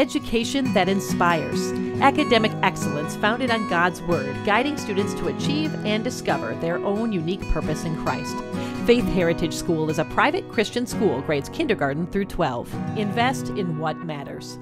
education that inspires, academic excellence founded on God's Word, guiding students to achieve and discover their own unique purpose in Christ. Faith Heritage School is a private Christian school, grades kindergarten through 12. Invest in what matters.